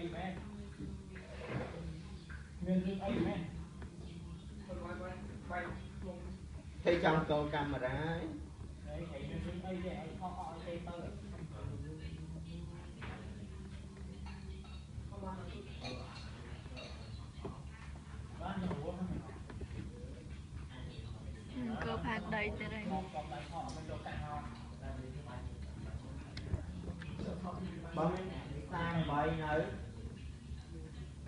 អីមែនមានរឿងអីមែនទេចង់កោកាមេរ៉ាហើយហើយមានរឿងអីទេអីខកអត់ទេទៅកោផាក់ដីទៅហើយបងតាមបាយនៅ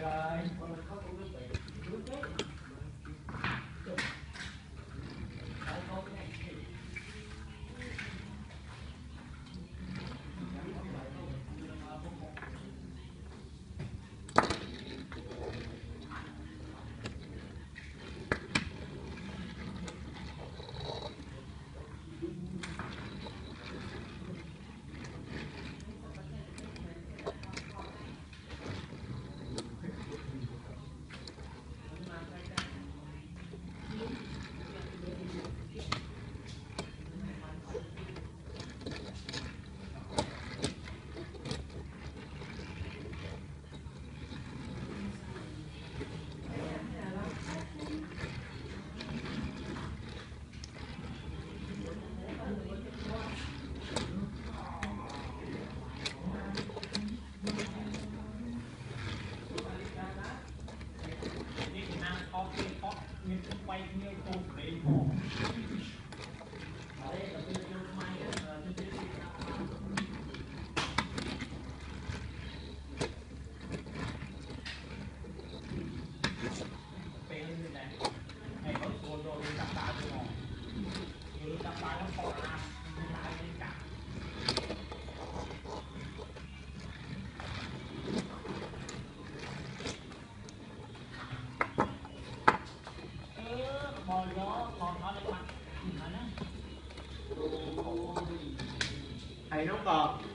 died. មានទឹកបែកគ្នាចូលប្រេងផង Hey, no problem.